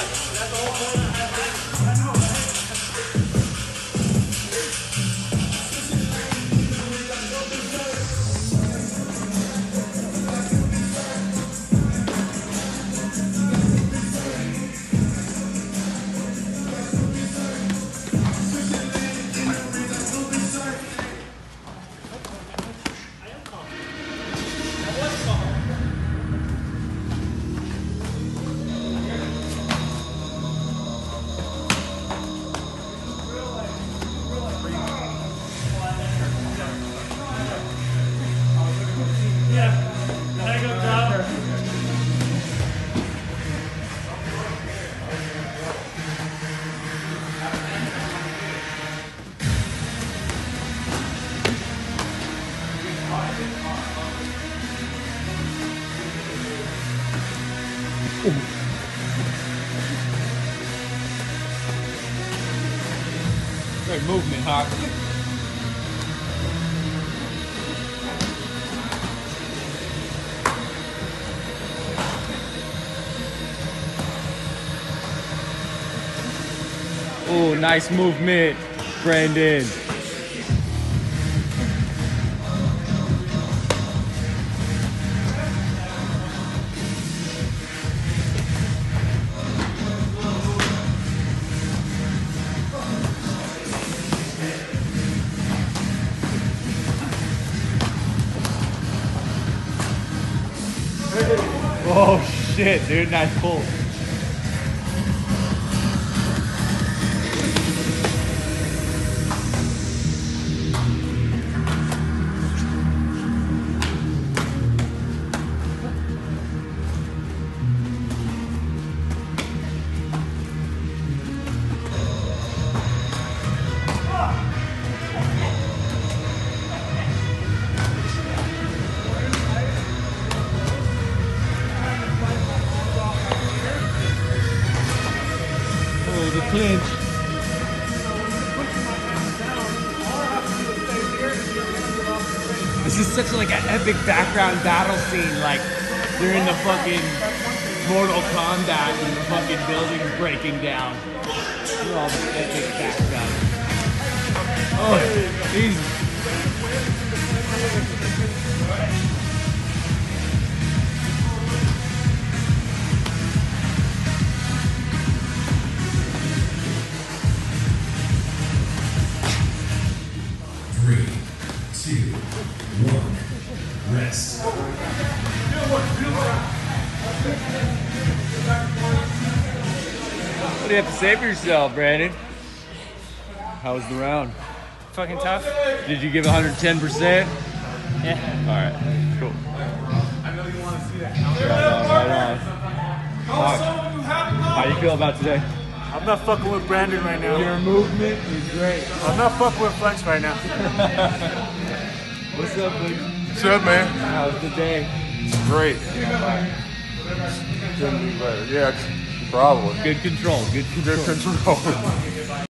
That's all Great movement, Hawk. Oh, nice movement, Brandon. Oh shit, dude, nice pull. The clinch. This is such like an epic background battle scene, like they're in the fucking Mortal Kombat and the fucking building's breaking down. Look all epic background. Oh, he's one, rest. What do you have to say for yourself, Brandon? How was the round? Fucking tough. Did you give 110%? Yeah. All right, cool. I know you want to see that. Right on, right on. Hawk, How you feel about today? I'm not fucking with Brandon right now. Your movement is great. I'm not fucking with Flex right now. What's up, buddy? What's up, man? How's the day? Great. Couldn't be better. Yeah, probably. Good control. Good control. Good control.